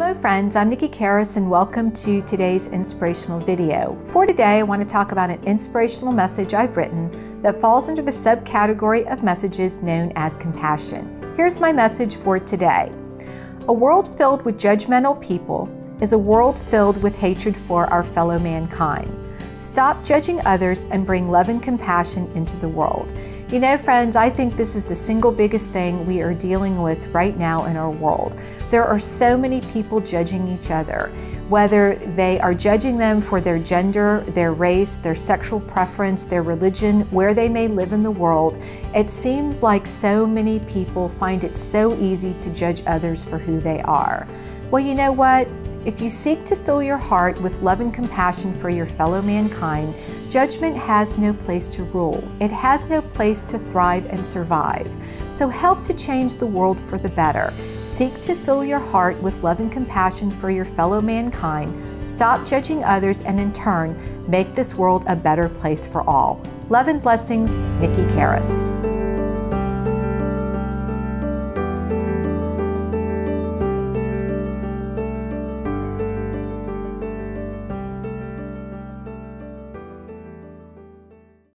Hello friends, I'm Nikki Karis and welcome to today's inspirational video. For today, I want to talk about an inspirational message I've written that falls under the subcategory of messages known as compassion. Here's my message for today. A world filled with judgmental people is a world filled with hatred for our fellow mankind. Stop judging others and bring love and compassion into the world. You know, friends, I think this is the single biggest thing we are dealing with right now in our world. There are so many people judging each other, whether they are judging them for their gender, their race, their sexual preference, their religion, where they may live in the world. It seems like so many people find it so easy to judge others for who they are. Well, you know what? If you seek to fill your heart with love and compassion for your fellow mankind, judgment has no place to rule. It has no place to thrive and survive. So help to change the world for the better. Seek to fill your heart with love and compassion for your fellow mankind. Stop judging others and in turn, make this world a better place for all. Love and blessings, Nikki Karis.